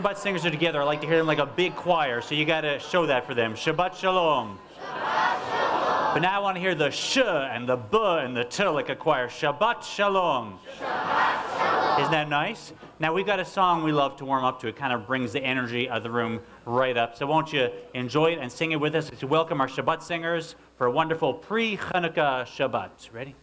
Shabbat singers are together, I like to hear them like a big choir, so you got to show that for them. Shabbat Shalom. But now I want to hear the sh and the b and the t like a choir. Shabbat Shalom. Shabbat Shalom. Isn't that nice? Now we've got a song we love to warm up to. It kind of brings the energy of the room right up. So won't you enjoy it and sing it with us to welcome our Shabbat singers for a wonderful pre-Hanukkah Shabbat. Ready?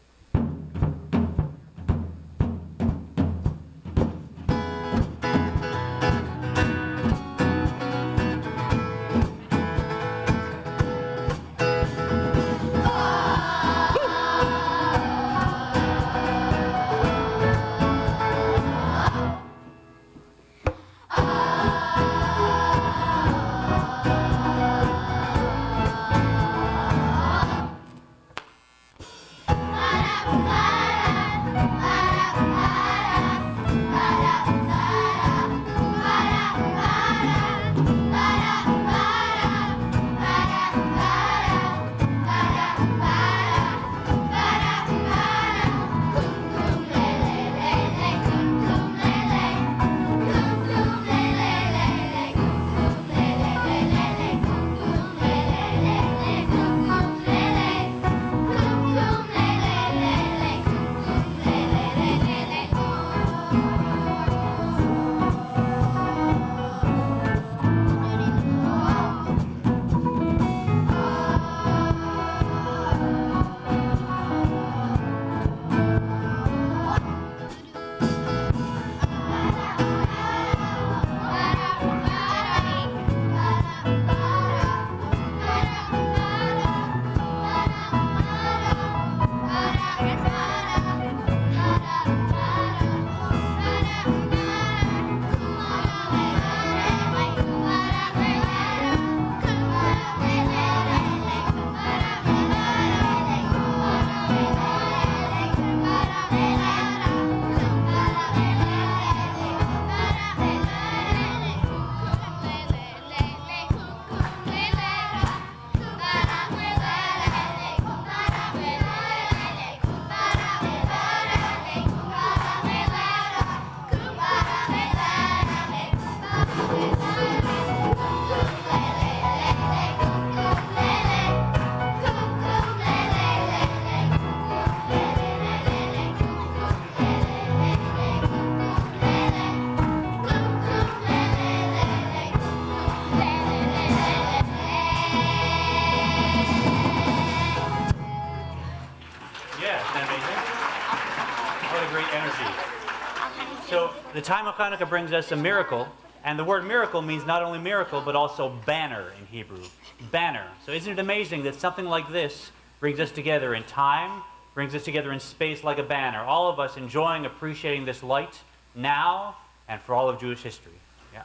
Time of Hanukkah brings us a miracle, and the word miracle means not only miracle, but also banner in Hebrew. Banner. So isn't it amazing that something like this brings us together in time, brings us together in space like a banner? All of us enjoying, appreciating this light now and for all of Jewish history.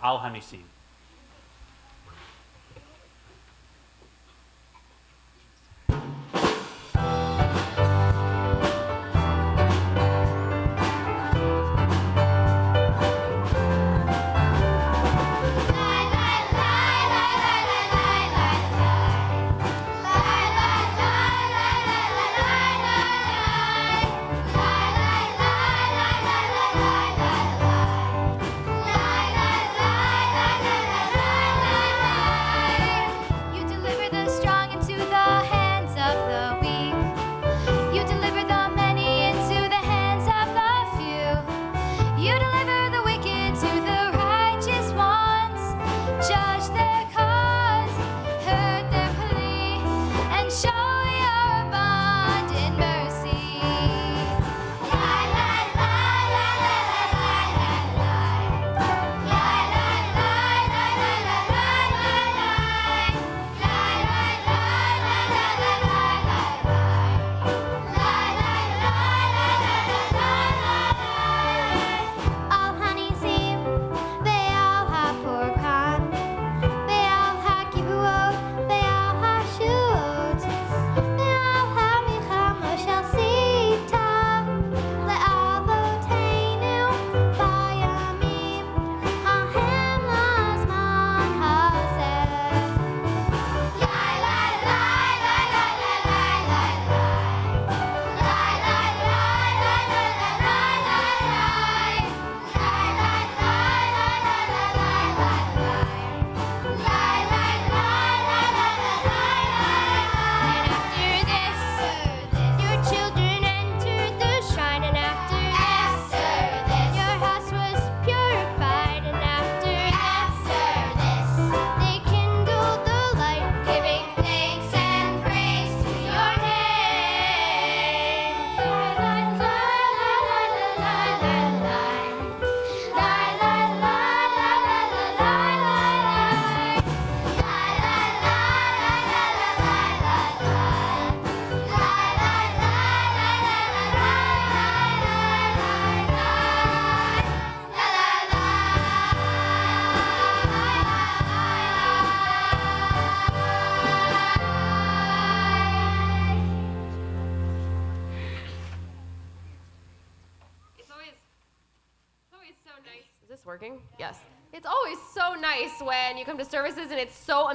Al Hanisim.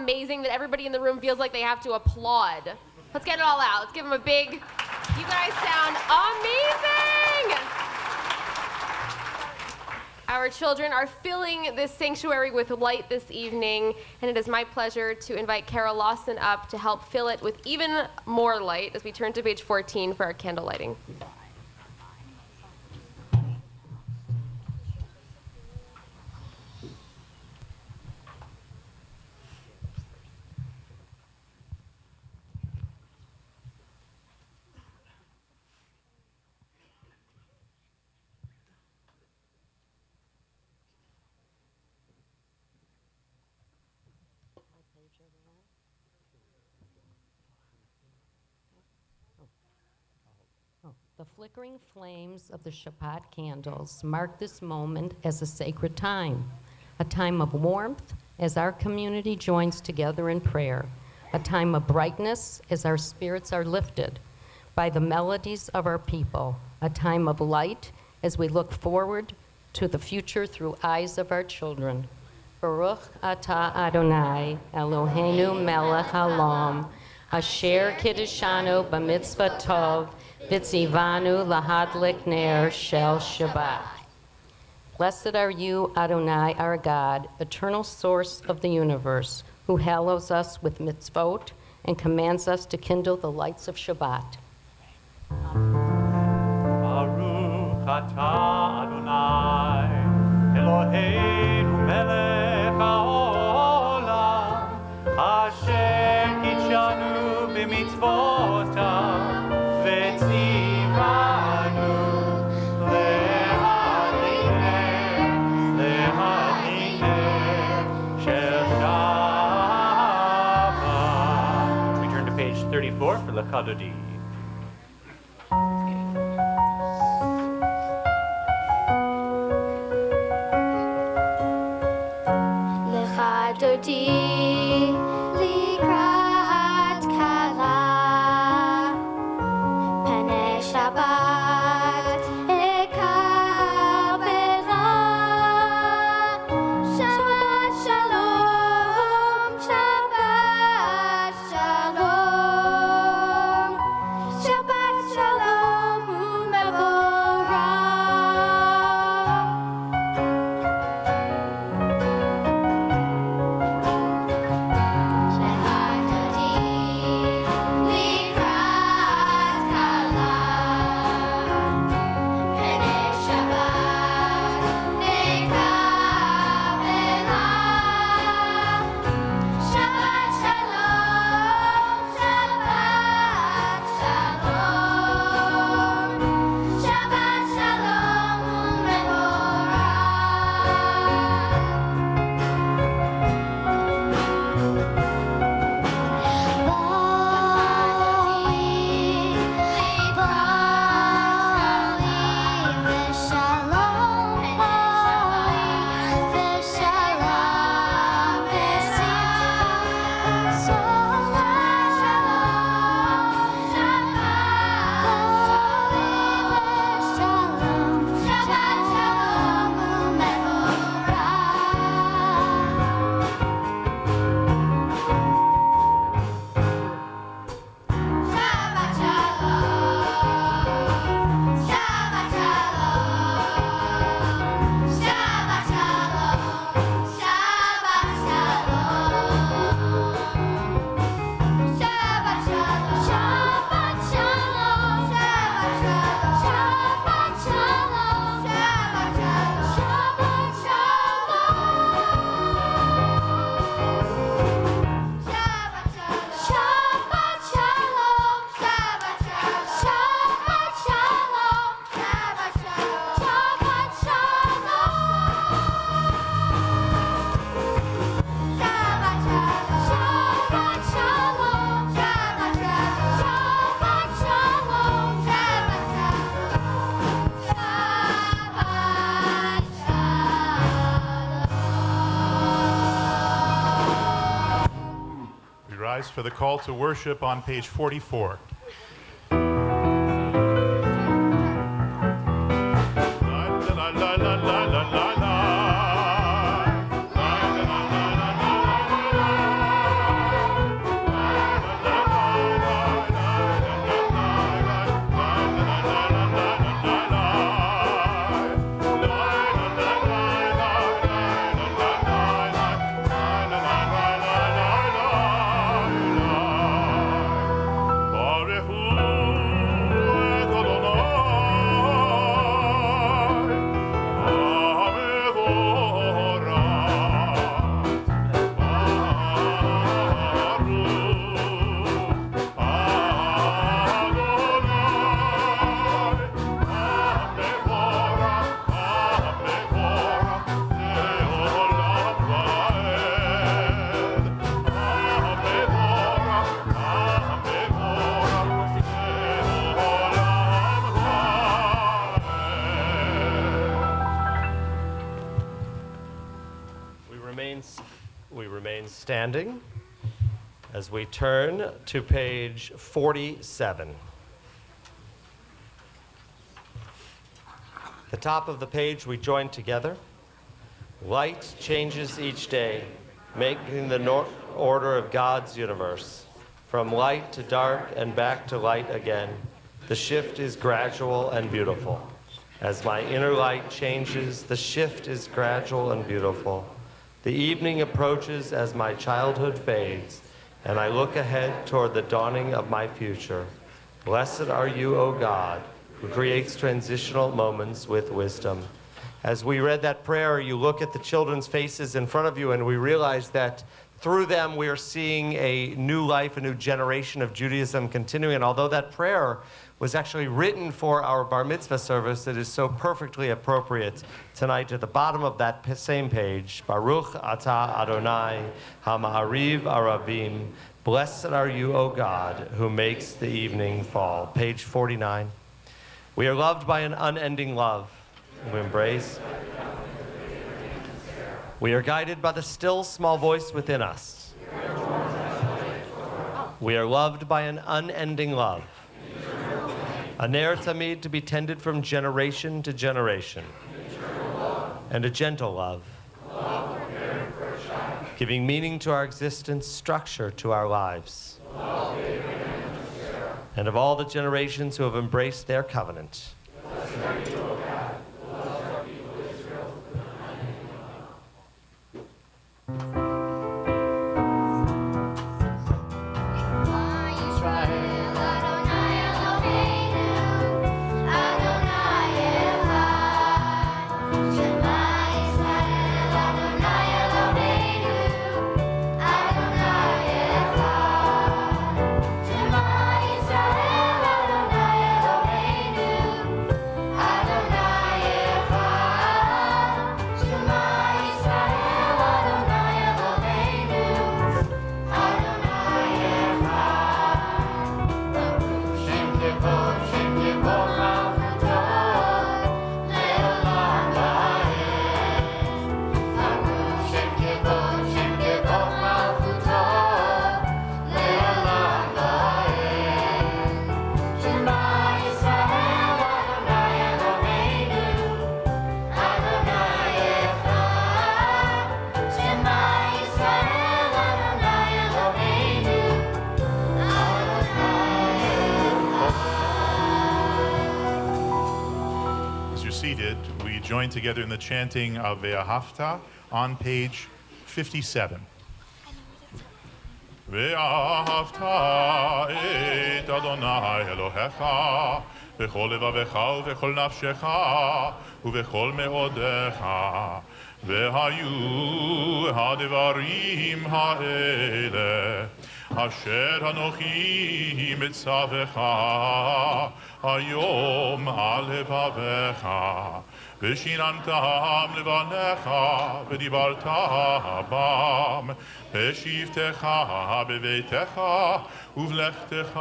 Amazing that everybody in the room feels like they have to applaud. Let's get it all out. Let's give them a big, you guys sound amazing! Our children are filling this sanctuary with light this evening, and it is my pleasure to invite Kara Lawson up to help fill it with even more light as we turn to page 14 for our candle lighting. The flickering flames of the Shabbat candles mark this moment as a sacred time, a time of warmth as our community joins together in prayer, a time of brightness as our spirits are lifted by the melodies of our people, a time of light as we look forward to the future through eyes of our children. Baruch atah Adonai, Eloheinu melech haolam, asher kiddushanu b'mitzvotav, Vitzivanu lahadlik ner shel Shabbat. Blessed are you, Adonai, our God, eternal source of the universe, who hallows us with mitzvot and commands us to kindle the lights of Shabbat. Baruch atah Adonai, Eloheinu melech haolam, asher kitshanu Melody. Rise for the call to worship on page 44. Turn to page 47. The top of the page we join together. Light changes each day, making the order of God's universe. From light to dark and back to light again. The shift is gradual and beautiful. As my inner light changes, the shift is gradual and beautiful. The evening approaches as my childhood fades, and I look ahead toward the dawning of my future. Blessed are you, O God, who creates transitional moments with wisdom. As we read that prayer, you look at the children's faces in front of you, and we realize that through them we are seeing a new life, a new generation of Judaism continuing. And although that prayer was actually written for our bar mitzvah service, that is so perfectly appropriate tonight at the bottom of that same page. Baruch atah Adonai hamahariv aravim. Blessed are you, O God, who makes the evening fall. Page 49. We are loved by an unending love. We embrace. We are guided by the still small voice within us. We are loved by an unending love. A ner tamid to be tended from generation to generation. And a gentle love. Giving meaning to our existence, structure to our lives. And of all the generations who have embraced their covenant. join together in the chanting of Ve'ahavta on page 57. ואהבת את אדוני אלוהיך בכל לבביך ובכל נפשך ובכל מאודיך והיו הדברים האלה אשר אנוכי מצווך היום על לבביך ושיננתם לבניך ודיברת בם בשבתך בביתך ובלכתך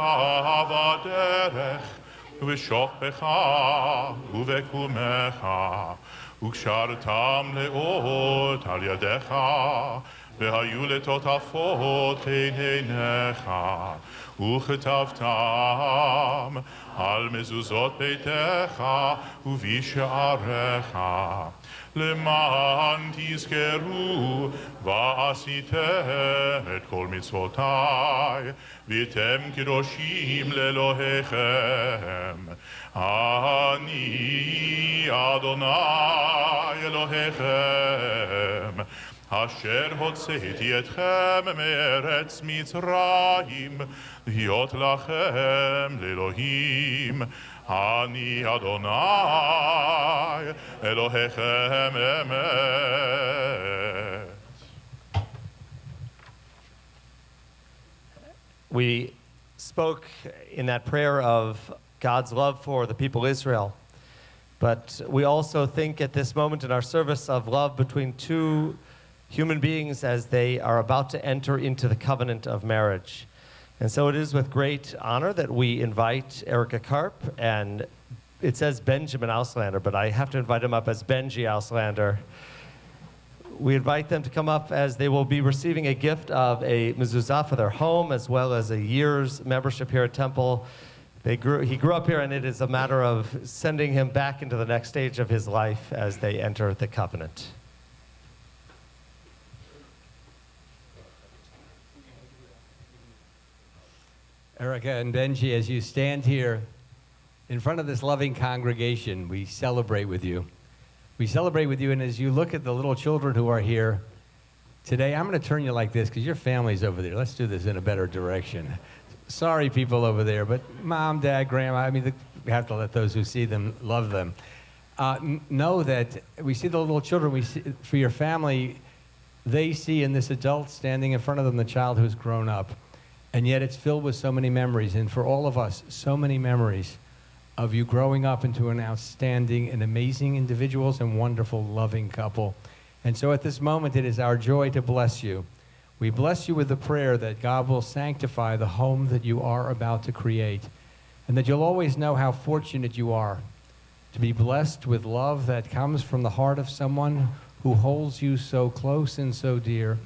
בדרך ובשוכבך ובקומך וקשרתם לאות על ידיך והיו לטוטפות עיניך וכתבתם על מזוזות ביתך ובשעריך למען תזכרו ועשיתם את כל מצוותיי והייתם קדושים לאלוהיכם. אני אדוני אלוהיכם אשר הוצאתי אתכם מארץ מצרים, להיות לכם לאלוהים. אני אדוני, אלוהיכם אמת. We spoke in that prayer of God's love for the people Israel, but we also think at this moment in our service of love between two human beings as they are about to enter into the covenant of marriage. And so it is with great honor that we invite Erica Karp, and it says Benjamin Auslander, but I have to invite him up as Benji Auslander. we invite them to come up as they will be receiving a gift of a mezuzah for their home as well as a year's membership here at Temple. They grew, he grew up here, and it is a matter of sending him back into the next stage of his life as they enter the covenant. Erica and Benji, as you stand here in front of this loving congregation, we celebrate with you. We celebrate with you, and as you look at the little children who are here today, I'm going to turn you like this because your family's over there. Let's do this in a better direction. Sorry, people over there, but mom, dad, grandma, I mean, the, we have to let those who see them love them. Uh, know that we see the little children, we see, for your family, they see in this adult standing in front of them the child who's grown up. And yet it's filled with so many memories. And for all of us, so many memories of you growing up into an outstanding and amazing individuals and wonderful, loving couple. And so at this moment, it is our joy to bless you. We bless you with the prayer that God will sanctify the home that you are about to create, and that you'll always know how fortunate you are to be blessed with love that comes from the heart of someone who holds you so close and so dear.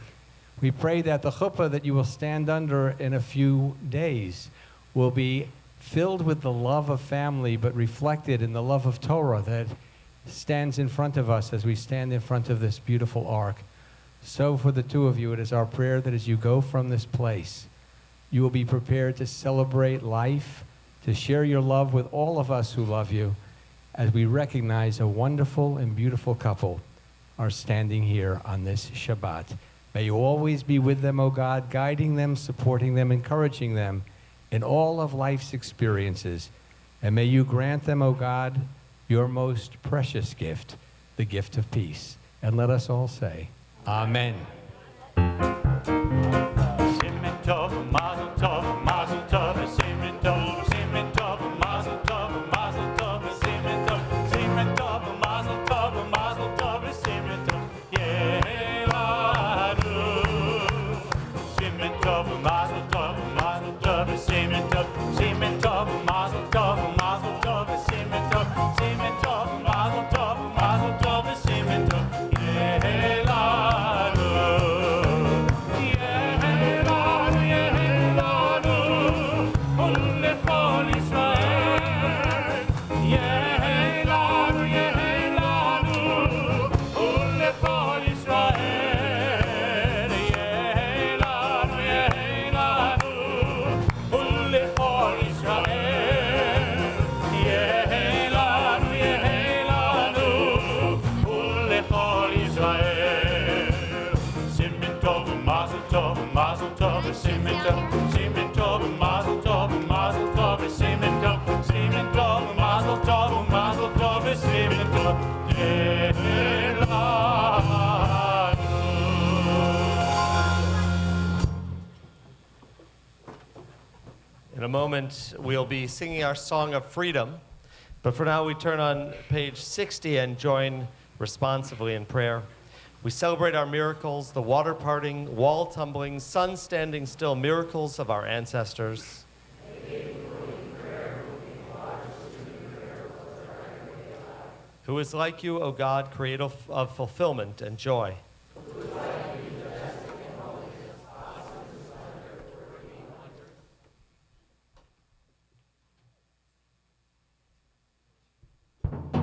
We pray that the chuppah that you will stand under in a few days will be filled with the love of family, but reflected in the love of Torah that stands in front of us as we stand in front of this beautiful ark. So, for the two of you, it is our prayer that as you go from this place, you will be prepared to celebrate life, to share your love with all of us who love you, as we recognize a wonderful and beautiful couple are standing here on this Shabbat. May you always be with them, O God, guiding them, supporting them, encouraging them in all of life's experiences. And may you grant them, O God, your most precious gift, the gift of peace. And let us all say, Amen. Moment, we'll be singing our song of freedom. But for now, we turn on page 60 and join responsively in prayer. We celebrate our miracles, the water parting, wall tumbling, sun standing still, miracles of our ancestors. Who is like you, O God, creator of fulfillment and joy? Ness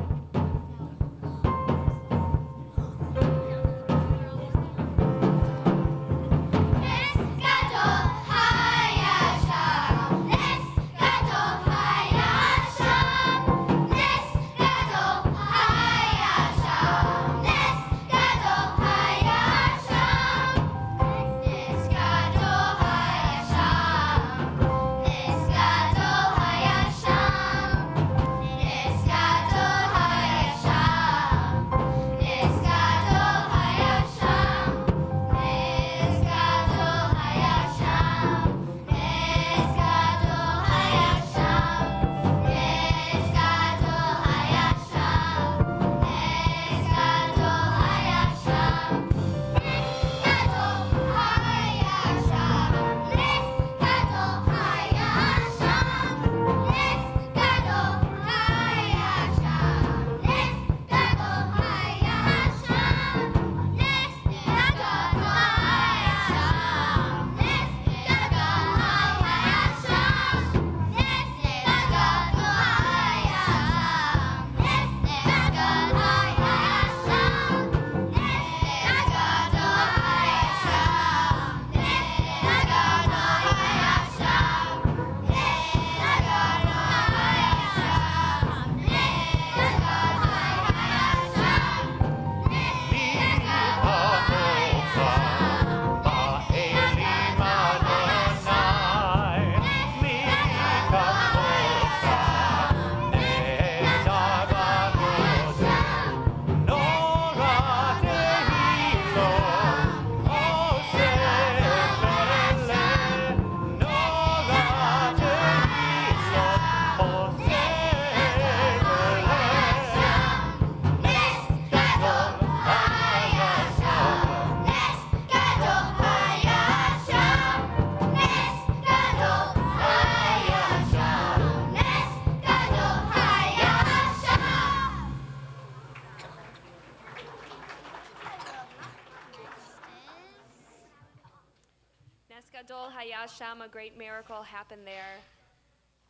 Gadol Hayasham, a great miracle happened there.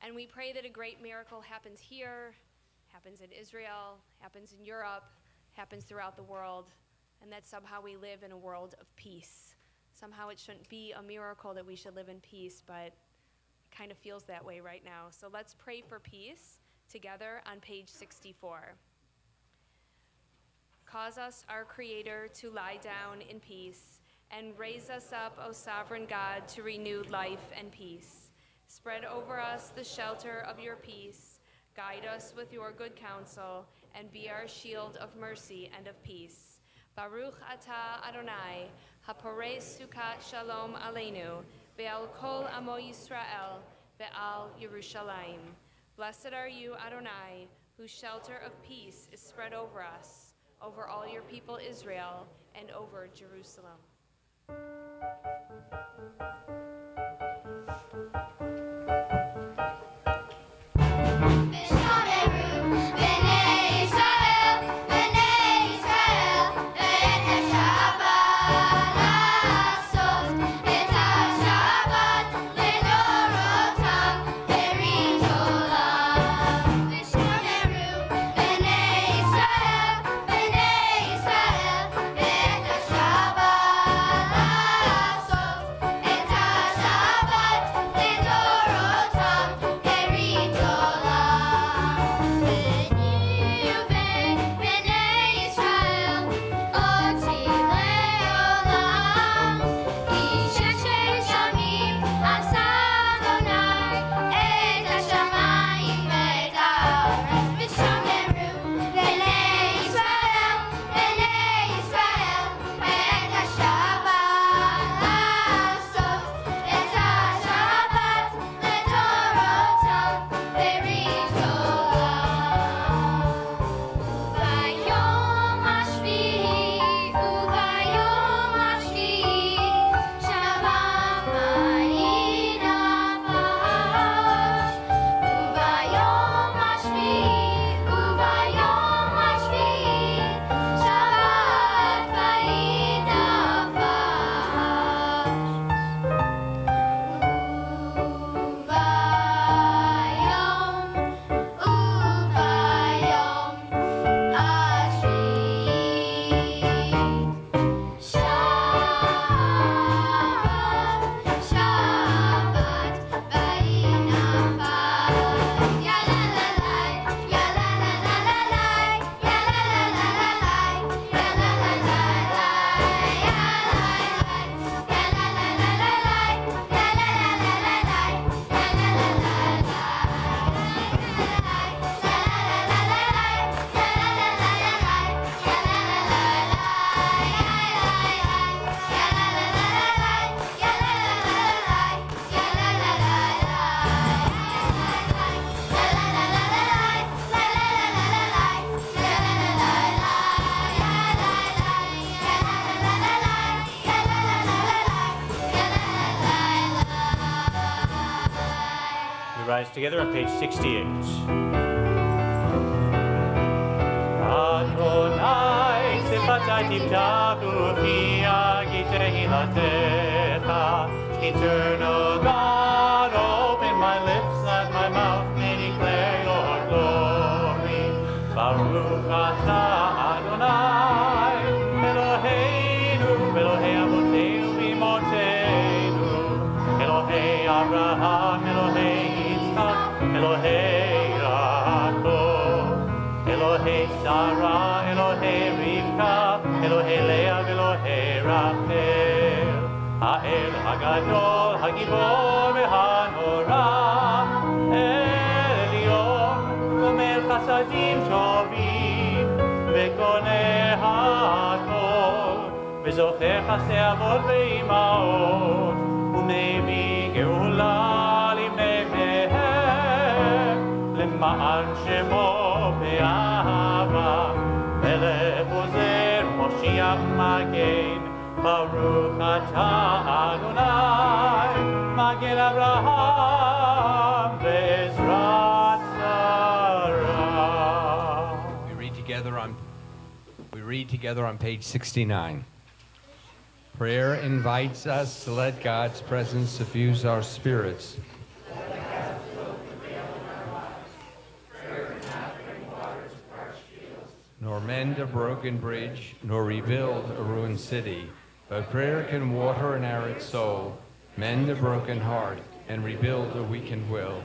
And we pray that a great miracle happens here, happens in Israel, happens in Europe, happens throughout the world, and that somehow we live in a world of peace. Somehow it shouldn't be a miracle that we should live in peace, but it kind of feels that way right now. So let's pray for peace together on page 64. Cause us, our Creator, to lie down in peace and raise us up, O sovereign God, to renewed life and peace. Spread over us the shelter of your peace. Guide us with your good counsel, and be our shield of mercy and of peace. Baruch atah Adonai, hapore sukat shalom aleinu, VeAl kol amo Yisrael, VeAl Yerushalayim. Blessed are you, Adonai, whose shelter of peace is spread over us, over all your people Israel, and over Jerusalem thank you together on page 68. Elohei Sarah, Elohei Rivka, Elohei Leah, Elohei Rachel. האל הגדול, הגיבור והנורא, עליון, גומל חסדים טובים, וקונה הכל, וזוכר חסדי אבות ואימהות, ומביא am again. Baruch atah Adonai, Magen Abraham, We read together on, we read together on page 69. Prayer invites us to let God's presence suffuse our spirits nor mend a broken bridge, nor rebuild a ruined city. But prayer can water an arid soul, mend a broken heart, and rebuild a weakened will.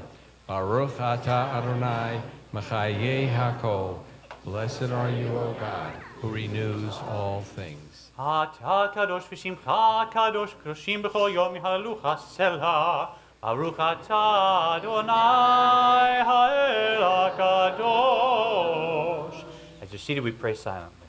Baruch Ata Adonai, Machaye Hakol. Blessed are you, O God, who renews all things. Ata kadosh v'shimcha kadosh kadoshim b'chol yom halucha selah. Baruch Ata Adonai ha'el interceded, we pray silently.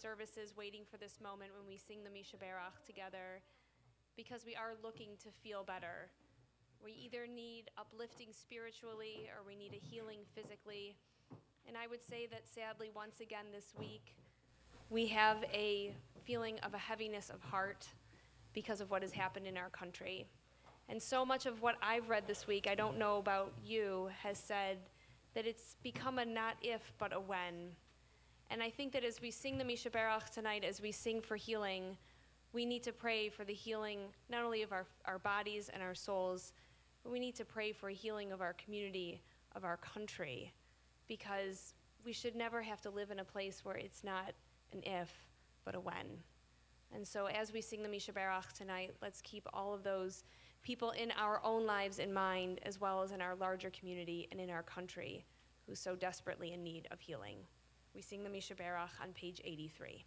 Services waiting for this moment when we sing the Mi Shebeirach together because we are looking to feel better. We either need uplifting spiritually or we need a healing physically. And I would say that sadly, once again this week, we have a feeling of a heaviness of heart because of what has happened in our country. And so much of what I've read this week, I don't know about you, has said that it's become a not if, but a when. And I think that as we sing the Mi Shebeirach tonight, as we sing for healing, we need to pray for the healing not only of our, our bodies and our souls, but we need to pray for a healing of our community, of our country, because we should never have to live in a place where it's not an if, but a when. And so as we sing the Mi Shebeirach tonight, let's keep all of those people in our own lives in mind, as well as in our larger community and in our country who's so desperately in need of healing. We sing the Mi Shebeirach on page 83.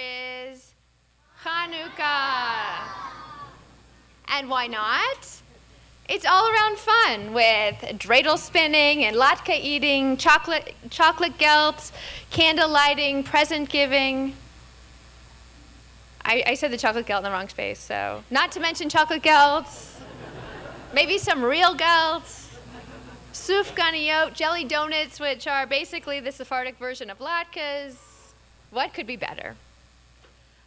Is Hanukkah. And why not? It's all around fun with dreidel spinning and latke eating, chocolate, chocolate gelt, candle lighting, present giving. I, I said the chocolate gelt in the wrong space, so not to mention chocolate gelts, maybe some real gelts, sufganiyot, jelly donuts, which are basically the Sephardic version of latkes. What could be better?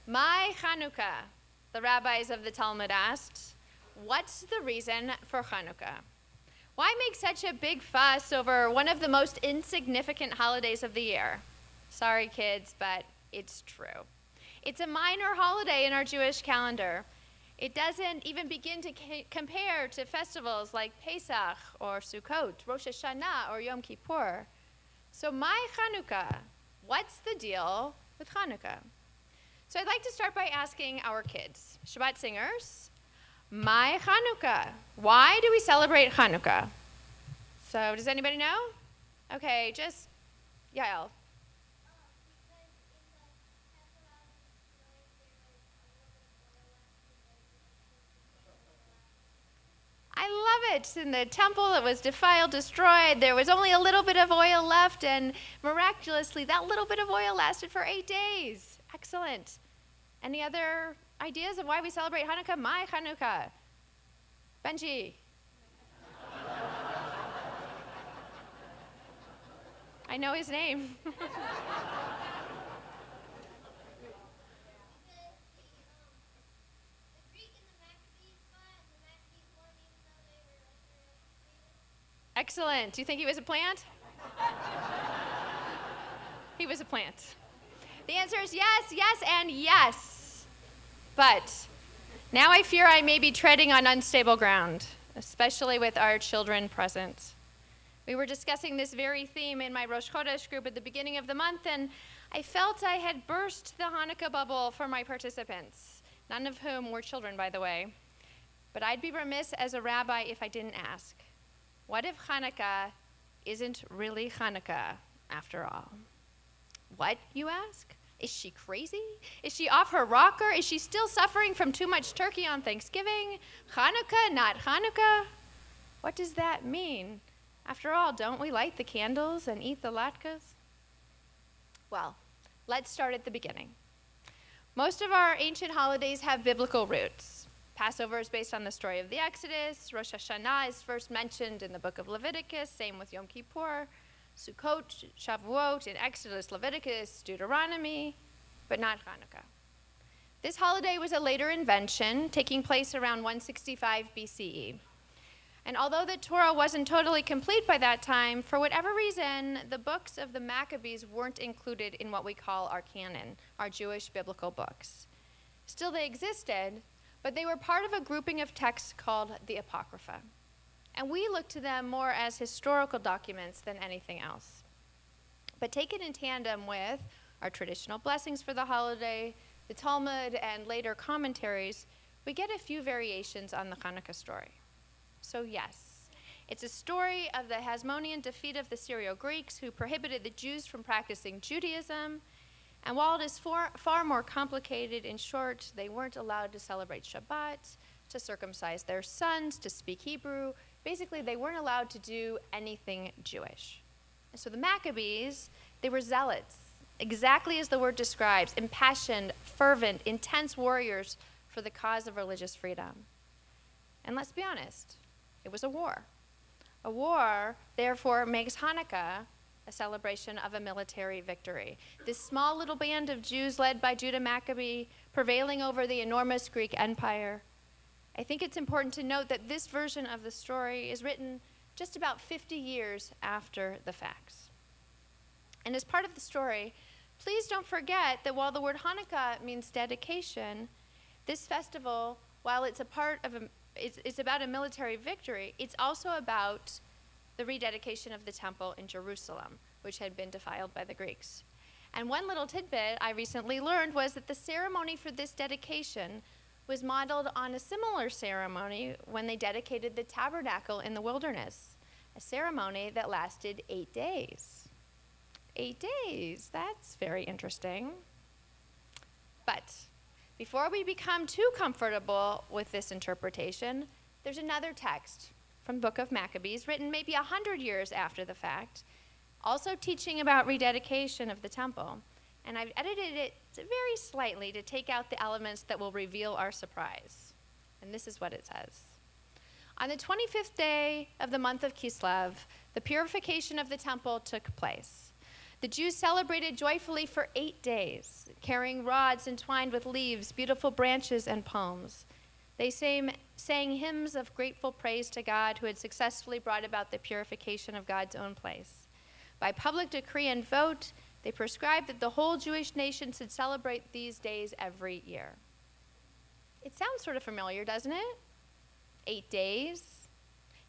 Mai Chanukah, the rabbis of the Talmud asked, what's the reason for Chanukah? Why make such a big fuss over one of the most insignificant holidays of the year? Sorry, kids, but it's true. It's a minor holiday in our Jewish calendar. It doesn't even begin to compare to festivals like Pesach or Sukkot, Rosh Hashanah or Yom Kippur. So, mai Chanukah, what's the deal with Chanukah? So, I'd like to start by asking our kids, Shabbat singers, mai Chanukah, why do we celebrate Chanukah? So, does anybody know? Okay, just Yael. I love it. In the temple that was defiled, destroyed, there was only a little bit of oil left, and miraculously, that little bit of oil lasted for eight days. Excellent. Any other ideas of why we celebrate Hanukkah? Mai Hanukkah. Benji. I know his name. Excellent. Do you think he was a plant? he was a plant. The answer is yes, yes, and yes. But now I fear I may be treading on unstable ground, especially with our children present. We were discussing this very theme in my Rosh Chodesh group at the beginning of the month, and I felt I had burst the Hanukkah bubble for my participants, none of whom were children, by the way. But I'd be remiss as a rabbi if I didn't ask what if Hanukkah isn't really Hanukkah after all? What, you ask? Is she crazy? Is she off her rocker? Is she still suffering from too much turkey on Thanksgiving? Hanukkah, not Hanukkah? What does that mean? After all, don't we light the candles and eat the latkes? Well, let's start at the beginning. Most of our ancient holidays have biblical roots. Passover is based on the story of the Exodus. Rosh Hashanah is first mentioned in the book of Leviticus, same with Yom Kippur. Sukkot, Shavuot, in Exodus, Leviticus, Deuteronomy, but not Hanukkah. This holiday was a later invention, taking place around 165 BCE. And although the Torah wasn't totally complete by that time, for whatever reason, the books of the Maccabees weren't included in what we call our canon, our Jewish biblical books. Still, they existed, but they were part of a grouping of texts called the Apocrypha. And we look to them more as historical documents than anything else. But taken in tandem with our traditional blessings for the holiday, the Talmud, and later commentaries, we get a few variations on the Hanukkah story. So, yes, it's a story of the Hasmonean defeat of the Syro Greeks who prohibited the Jews from practicing Judaism. And while it is far, far more complicated, in short, they weren't allowed to celebrate Shabbat, to circumcise their sons, to speak Hebrew. Basically, they weren't allowed to do anything Jewish. And so the Maccabees, they were zealots, exactly as the word describes impassioned, fervent, intense warriors for the cause of religious freedom. And let's be honest, it was a war. A war, therefore, makes Hanukkah a celebration of a military victory. This small little band of Jews led by Judah Maccabee, prevailing over the enormous Greek Empire. I think it's important to note that this version of the story is written just about 50 years after the facts. And as part of the story, please don't forget that while the word Hanukkah means dedication, this festival, while it's a part of a, it's, it's about a military victory, it's also about the rededication of the temple in Jerusalem, which had been defiled by the Greeks. And one little tidbit I recently learned was that the ceremony for this dedication was modeled on a similar ceremony when they dedicated the tabernacle in the wilderness, a ceremony that lasted eight days. Eight days, that's very interesting. But before we become too comfortable with this interpretation, there's another text from Book of Maccabees written maybe a hundred years after the fact, also teaching about rededication of the temple. And I've edited it very slightly to take out the elements that will reveal our surprise. And this is what it says. On the 25th day of the month of Kislev, the purification of the temple took place. The Jews celebrated joyfully for eight days, carrying rods entwined with leaves, beautiful branches, and palms. They sang, sang hymns of grateful praise to God who had successfully brought about the purification of God's own place. By public decree and vote, they prescribed that the whole Jewish nation should celebrate these days every year. It sounds sort of familiar, doesn't it? Eight days,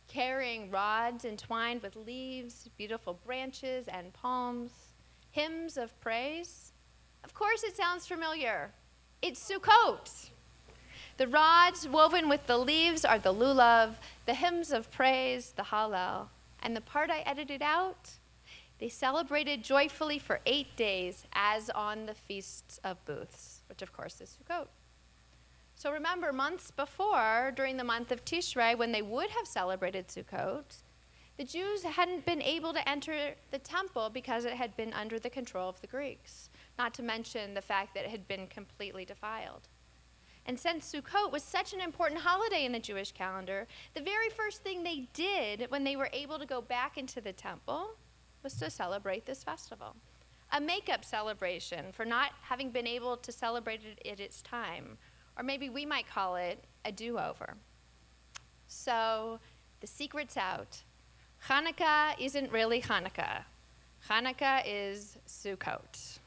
carrying rods entwined with leaves, beautiful branches, and palms, hymns of praise. Of course, it sounds familiar. It's Sukkot. The rods woven with the leaves are the lulav, the hymns of praise, the hallel. And the part I edited out, they celebrated joyfully for eight days, as on the feasts of booths, which of course is Sukkot. So remember, months before, during the month of Tishrei, when they would have celebrated Sukkot, the Jews hadn't been able to enter the temple because it had been under the control of the Greeks, not to mention the fact that it had been completely defiled. And since Sukkot was such an important holiday in the Jewish calendar, the very first thing they did when they were able to go back into the temple was to celebrate this festival. A makeup celebration for not having been able to celebrate it at its time. Or maybe we might call it a do over. So the secret's out. Hanukkah isn't really Hanukkah. Hanukkah is Sukkot.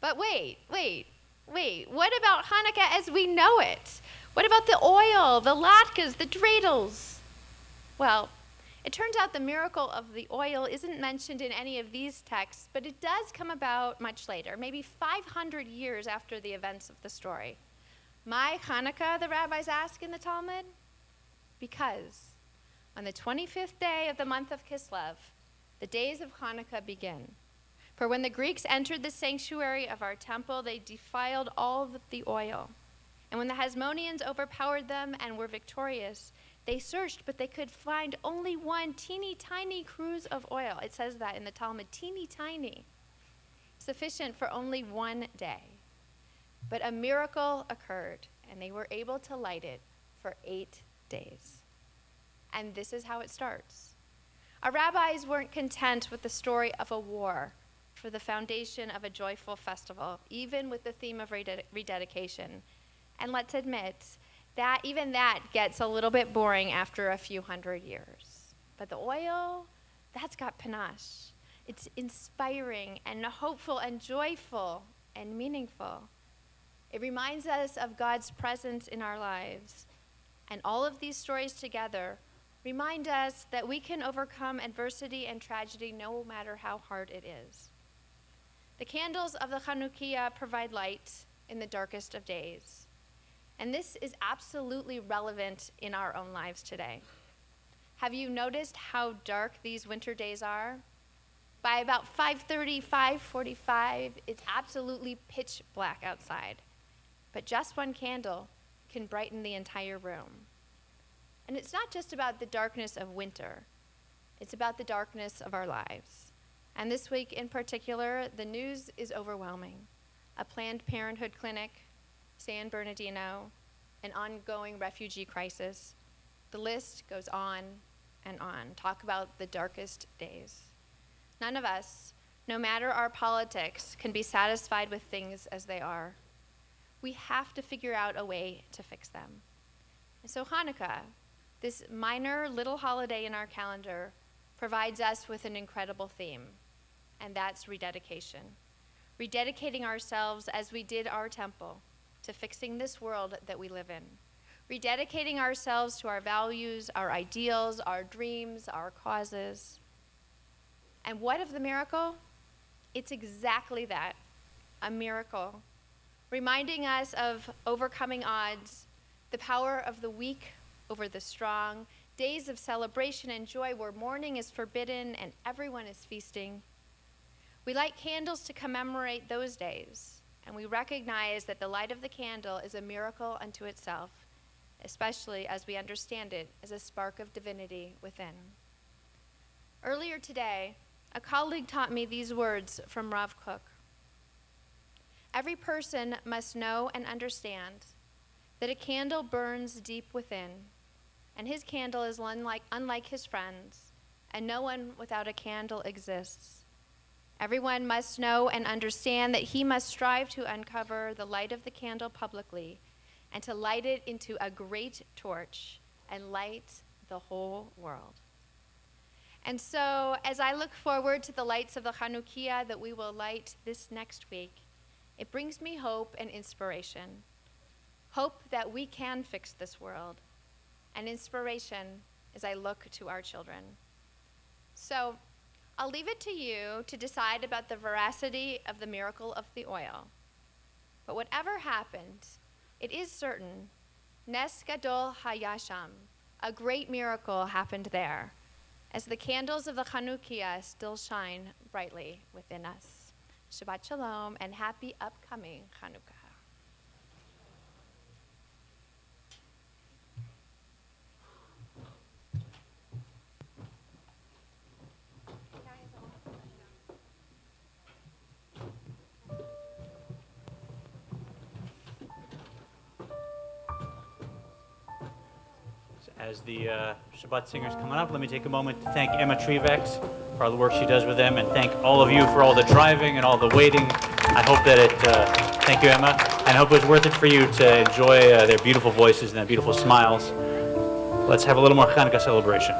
But wait, wait, wait. What about Hanukkah as we know it? What about the oil, the latkes, the dreidels? Well, it turns out the miracle of the oil isn't mentioned in any of these texts, but it does come about much later, maybe 500 years after the events of the story. Mai Hanukkah, the rabbis ask in the Talmud? Because on the 25th day of the month of Kislev, the days of Hanukkah begin. For when the Greeks entered the sanctuary of our temple, they defiled all the oil. And when the Hasmoneans overpowered them and were victorious, they searched, but they could find only one teeny tiny cruse of oil. It says that in the Talmud, teeny tiny, sufficient for only one day. But a miracle occurred, and they were able to light it for eight days. And this is how it starts. Our rabbis weren't content with the story of a war for the foundation of a joyful festival, even with the theme of rededication. And let's admit that even that gets a little bit boring after a few hundred years. But the oil, that's got panache. It's inspiring and hopeful and joyful and meaningful. It reminds us of God's presence in our lives. And all of these stories together remind us that we can overcome adversity and tragedy no matter how hard it is. The candles of the Chanukiah provide light in the darkest of days. And this is absolutely relevant in our own lives today. Have you noticed how dark these winter days are? By about 5:30, 5:45, it's absolutely pitch black outside. But just one candle can brighten the entire room. And it's not just about the darkness of winter. It's about the darkness of our lives. And this week in particular, the news is overwhelming. A Planned Parenthood clinic, San Bernardino, an ongoing refugee crisis. The list goes on and on. Talk about the darkest days. None of us, no matter our politics, can be satisfied with things as they are. We have to figure out a way to fix them. And so, Hanukkah, this minor little holiday in our calendar, provides us with an incredible theme, and that's rededication. Rededicating ourselves as we did our temple to fixing this world that we live in. Rededicating ourselves to our values, our ideals, our dreams, our causes. And what of the miracle? It's exactly that a miracle, reminding us of overcoming odds, the power of the weak over the strong, days of celebration and joy where mourning is forbidden and everyone is feasting. We light candles to commemorate those days, and we recognize that the light of the candle is a miracle unto itself, especially as we understand it as a spark of divinity within. Earlier today, a colleague taught me these words from Rav Kook. Every person must know and understand that a candle burns deep within, and his candle is unlike, unlike his friends, and no one without a candle exists. Everyone must know and understand that he must strive to uncover the light of the candle publicly and to light it into a great torch and light the whole world. And so, as I look forward to the lights of the Chanukiah that we will light this next week, it brings me hope and inspiration. Hope that we can fix this world, and inspiration as I look to our children. So, I'll leave it to you to decide about the veracity of the miracle of the oil. But whatever happened, it is certain, Nes Gadol Hayah Sham, a great miracle happened there, as the candles of the Chanukiah still shine brightly within us. Shabbat Shalom and happy upcoming Chanukah. As the uh, Shabbat singers coming up, let me take a moment to thank Emma Trevex for all the work she does with them, and thank all of you for all the driving and all the waiting. I hope that it, uh, thank you, Emma, and I hope it was worth it for you to enjoy uh, their beautiful voices and their beautiful smiles. Let's have a little more Hanukkah celebration.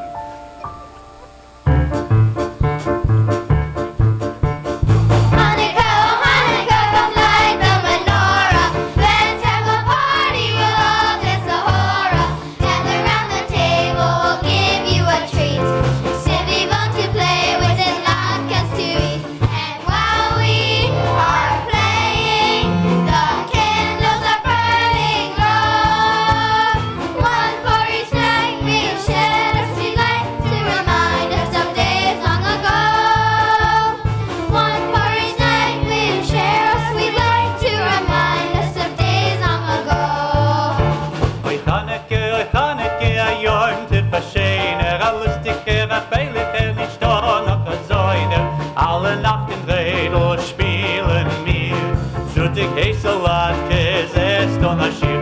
tych hej, solatkę, ze sto na.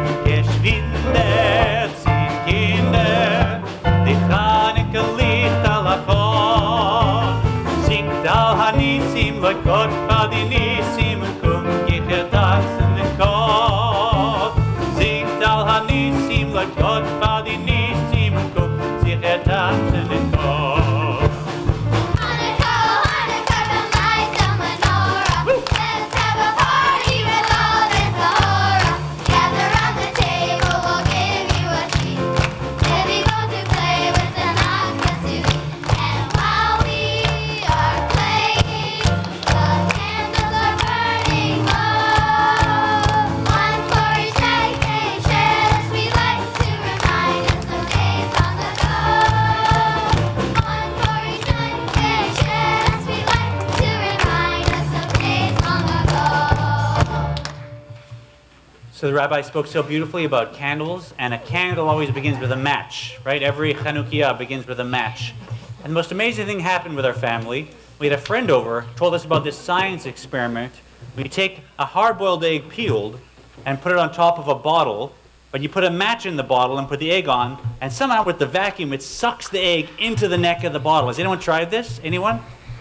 Rabbi spoke so beautifully about candles, and a candle always begins with a match, right? Every Chanukiah begins with a match. And the most amazing thing happened with our family. We had a friend over, told us about this science experiment. We take a hard-boiled egg peeled and put it on top of a bottle, but you put a match in the bottle and put the egg on, and somehow with the vacuum, it sucks the egg into the neck of the bottle. Has anyone tried this? Anyone?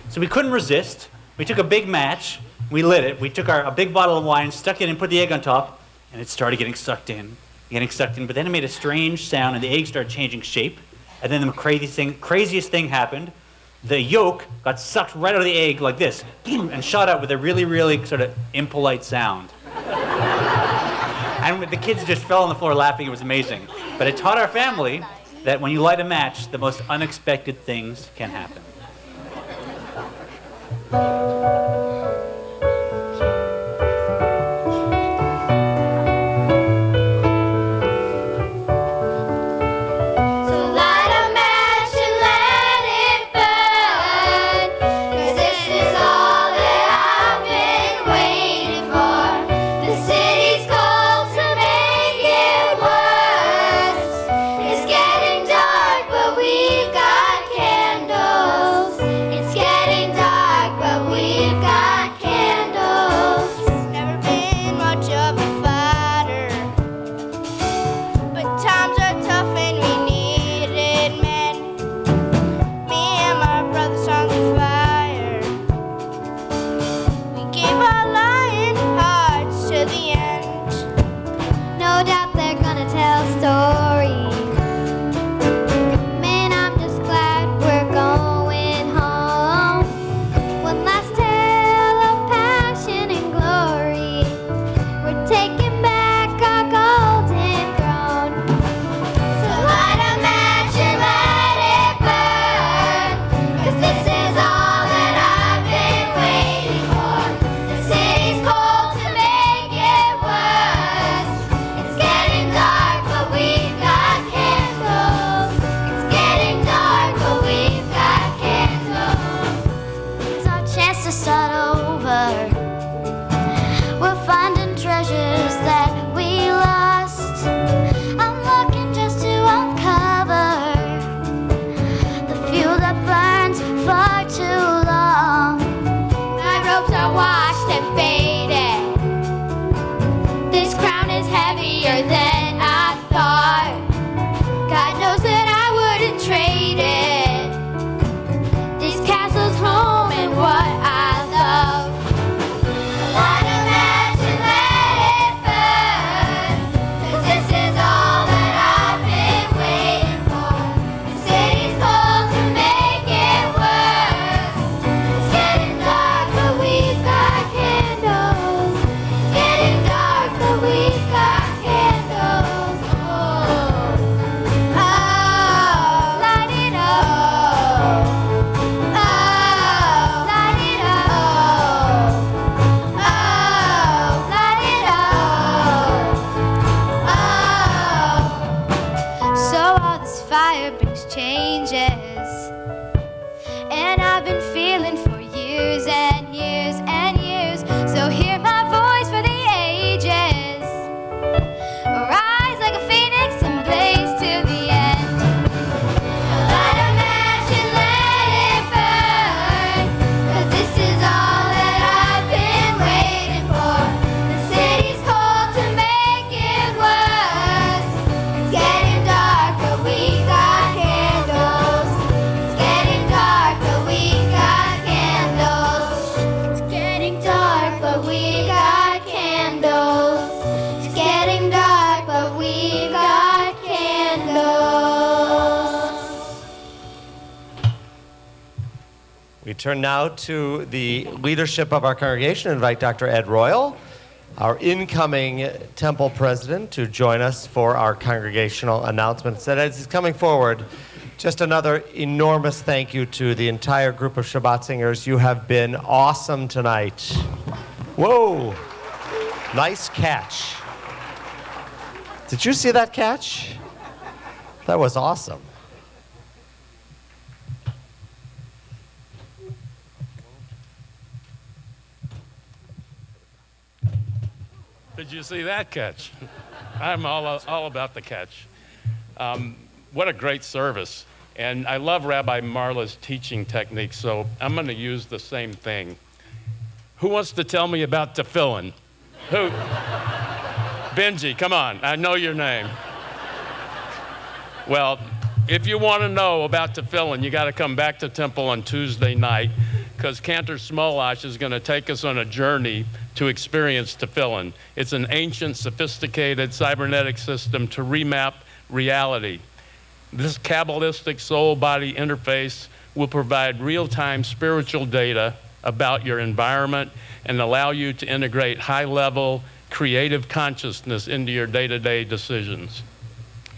So we couldn't resist. We took a big match, we lit it, we took our, a big bottle of wine, stuck it in, and put the egg on top, and it started getting sucked in, getting sucked in. But then it made a strange sound, and the egg started changing shape. And then the crazy thing, craziest thing happened. The yolk got sucked right out of the egg like this, and shot out with a really, really sort of impolite sound. and the kids just fell on the floor laughing. It was amazing. But it taught our family that when you light a match, the most unexpected things can happen. Turn now to the leadership of our congregation. Invite Dr. Ed Royal, our incoming temple president, to join us for our congregational announcements. And as he's coming forward, just another enormous thank you to the entire group of Shabbat singers. You have been awesome tonight. Whoa! Nice catch. Did you see that catch? That was awesome. Did you see that catch? I'm all, all about the catch. Um, what a great service. And I love Rabbi Marla's teaching technique, so I'm going to use the same thing. Who wants to tell me about tefillin? Who? Benji, come on. I know your name. Well, if you want to know about tefillin, you got to come back to Temple on Tuesday night because Cantor Smolash is going to take us on a journey to experience tefillin. It's an ancient, sophisticated cybernetic system to remap reality. This Kabbalistic soul body interface will provide real time spiritual data about your environment and allow you to integrate high level creative consciousness into your day to day decisions.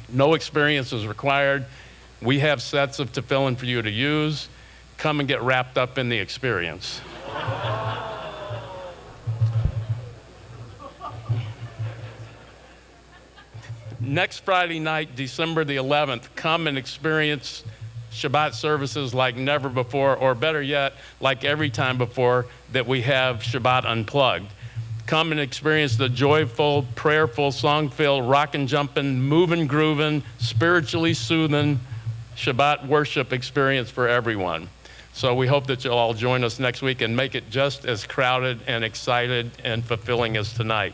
No experience is required. We have sets of tefillin for you to use. Come and get wrapped up in the experience. Next Friday night, December the 11th, come and experience Shabbat services like never before, or better yet, like every time before that we have Shabbat Unplugged. Come and experience the joyful, prayerful, song filled, rockin' jumping, moving, groovin', spiritually soothing Shabbat worship experience for everyone. So we hope that you'll all join us next week and make it just as crowded and excited and fulfilling as tonight.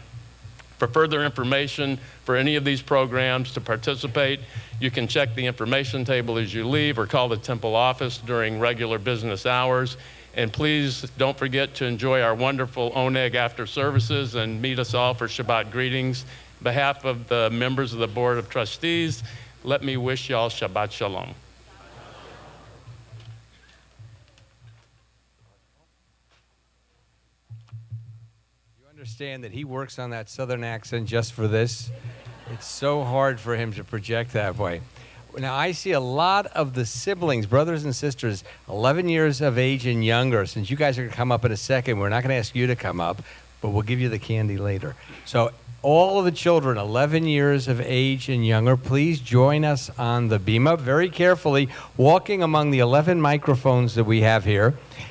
For further information for any of these programs to participate, you can check the information table as you leave or call the temple office during regular business hours. And please don't forget to enjoy our wonderful oneg after services and meet us all for Shabbat greetings. On behalf of the members of the Board of Trustees, let me wish y'all Shabbat Shalom. Understand that he works on that southern accent just for this. It's so hard for him to project that way. Now, I see a lot of the siblings, brothers and sisters, 11 years of age and younger. Since you guys are going to come up in a second, we're not going to ask you to come up, but we'll give you the candy later. So, all of the children, 11 years of age and younger, please join us on the bimah very carefully, walking among the 11 microphones that we have here.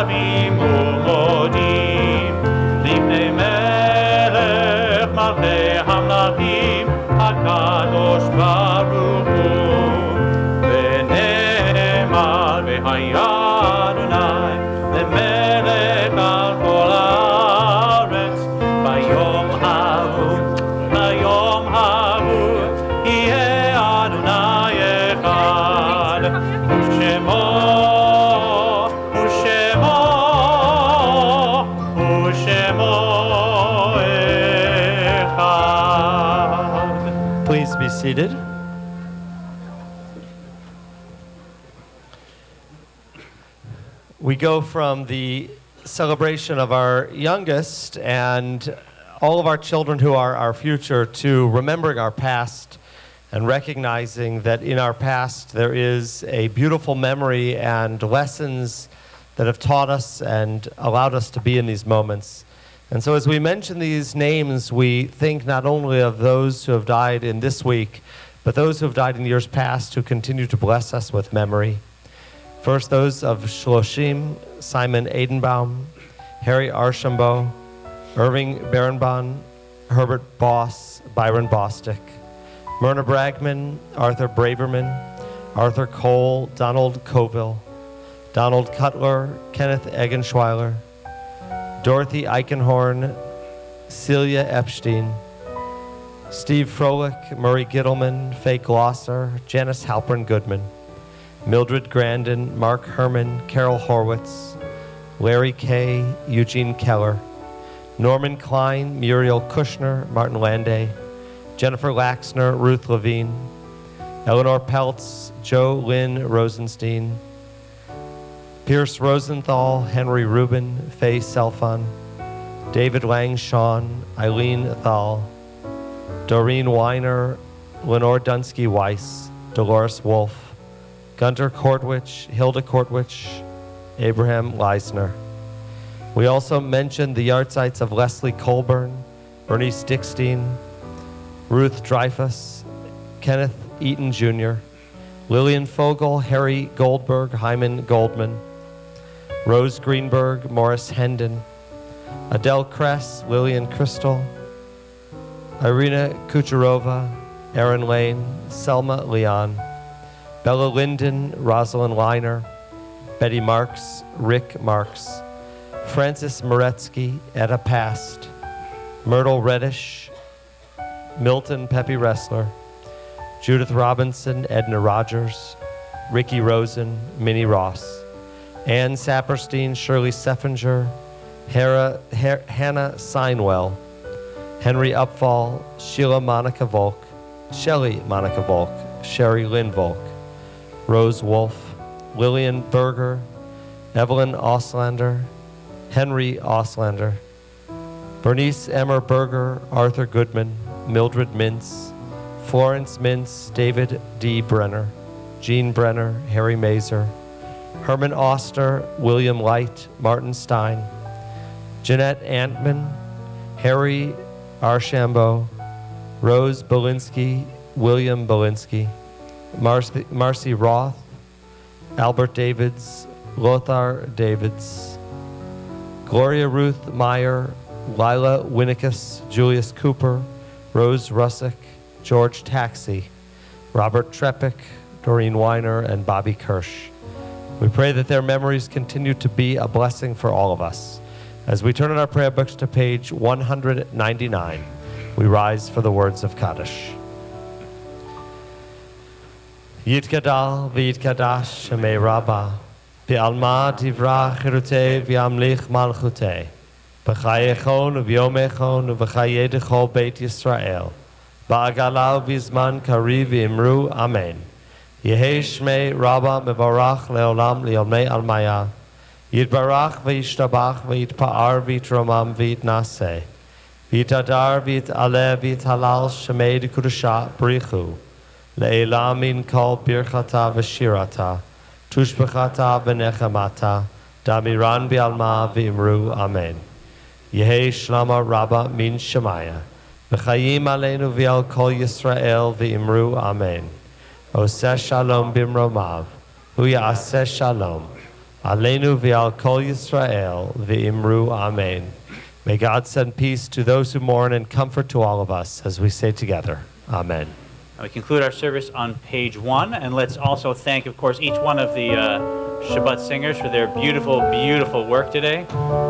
la vida. Go from the celebration of our youngest and all of our children who are our future to remembering our past and recognizing that in our past there is a beautiful memory and lessons that have taught us and allowed us to be in these moments. And so, as we mention these names, we think not only of those who have died in this week, but those who have died in years past who continue to bless us with memory. First, those of Shloshim, Simon Aidenbaum, Harry Archambault, Irving Berenbaum, Herbert Boss, Byron Bostick, Myrna Bragman, Arthur Braverman, Arthur Cole, Donald Coville, Donald Cutler, Kenneth Eggenschweiler, Dorothy Eichenhorn, Celia Epstein, Steve Froelich, Murray Gittleman, Faye Glosser, Janice Halpern Goodman, Mildred Grandin, Mark Herman, Carol Horwitz, Larry Kay, Eugene Keller, Norman Klein, Muriel Kushner, Martin Landay, Jennifer Laxner, Ruth Levine, Eleanor Peltz, Joe Lynn Rosenstein, Pierce Rosenthal, Henry Rubin, Faye Selfon, David Lang Shawn, Eileen Thal, Doreen Weiner, Lenore Dunsky Weiss, Dolores Wolf, Gunter Kortwich, Hilda Kortwich, Abraham Leisner. We also mentioned the yahrzeits of Leslie Colburn, Bernice Dickstein, Ruth Dreyfus, Kenneth Eaton Jr., Lillian Fogel, Harry Goldberg, Hyman Goldman, Rose Greenberg, Morris Hendon, Adele Kress, Lillian Crystal, Irina Kucherova, Erin Lane, Selma Leon, Bella Linden, Rosalind Liner, Betty Marks, Rick Marks, Francis Moretsky, Etta Past, Myrtle Reddish, Milton Peppy Wrestler, Judith Robinson, Edna Rogers, Ricky Rosen, Minnie Ross, Ann Saperstein, Shirley Seffinger, Hera, Her- Hannah Seinwell, Henry Upfall, Sheila Monica Volk, Shelley Monica Volk, Sherry Lynn Volk, Rose Wolf, Lillian Berger, Evelyn Oslander, Henry Oslander, Bernice Emmer Berger, Arthur Goodman, Mildred Mintz, Florence Mintz, David D. Brenner, Jean Brenner, Harry Mazer, Herman Oster, William Light, Martin Stein, Jeanette Antman, Harry Archambault, Rose Belinsky, William Belinsky, Marcy, Marcy Roth, Albert Davids, Lothar Davids, Gloria Ruth Meyer, Lila Winnicus, Julius Cooper, Rose Russick, George Taxi, Robert Trepick, Doreen Weiner, and Bobby Kirsch. We pray that their memories continue to be a blessing for all of us. As we turn in our prayer books to page 199, we rise for the words of Kaddish. Yitgadal v'yitkadash shemei rabba, v'alma tivrach chirute v'yamlich malchute, b'chayechon v'yomechon v'chayedechol beit Yisrael, ba'agalav v'zman kari v'imru amen. יהי שמי רבא מברך לעולם ליומי עלמיה, יתברך וישתבח ויתפאר ויתרומם ויתנשא, ויתהדר ויתעלה ויתהלל שמי דקודשה בריחו. Le'elamin kol birchata v'shirata, tushbechata v'nechamata, damiran bi'alma v'imru amen. Yehi shlama rabba min shemaya, v'chayim aleinu v'al kol Yisrael v'imru amen. Oseh shalom bimromav, hu ya'aseh shalom, aleinu v'al kol Yisrael v'imru amen. May God send peace to those who mourn and comfort to all of us as we say together, Amen. And we conclude our service on page one, and let's also thank, of course, each one of the uh, Shabbat singers for their beautiful, beautiful work today.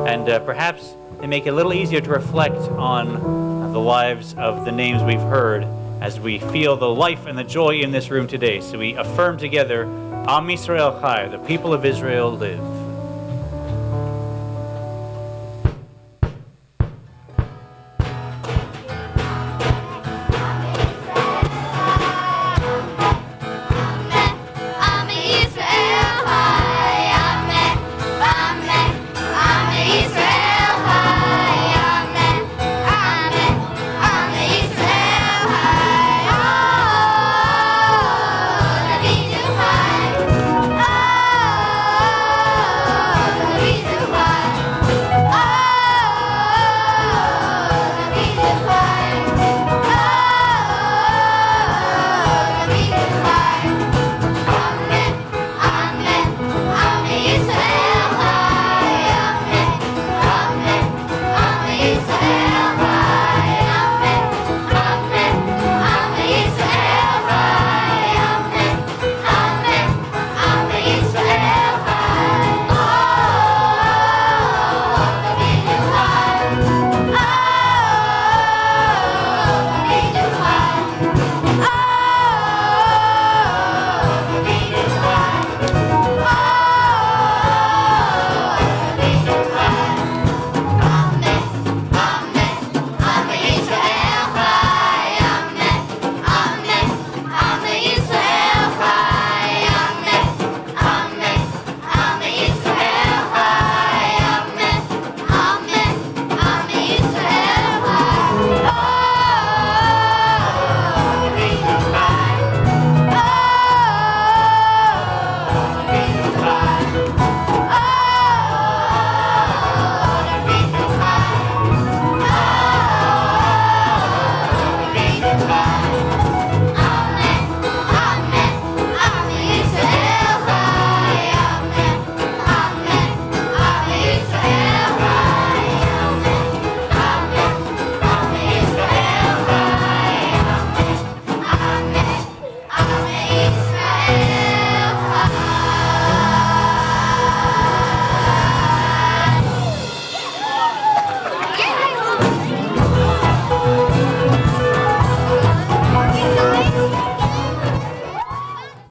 And uh, perhaps they make it a little easier to reflect on the lives of the names we've heard as we feel the life and the joy in this room today. So we affirm together, Am Yisrael Chai, the people of Israel live.